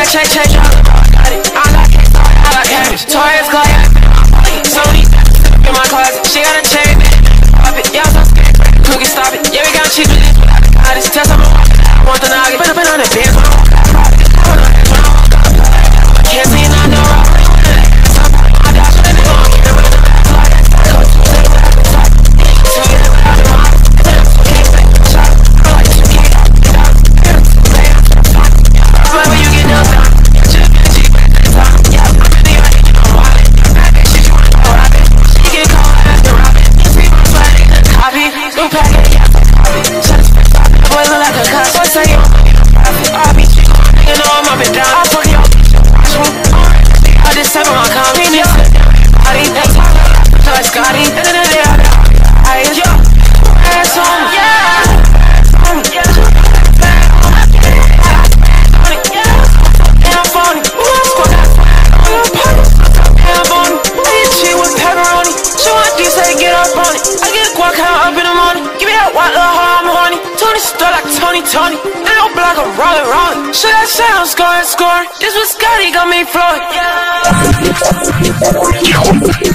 yeah, check, check. I got it. I like it. I got it. New get out up in the morning. Give me that white little I'm horny. Tony stuck like Tony Tony. And don't block a rolling rolling. Should I say I'm scoring, scoring? This was Scotty got me flowing. Yeah.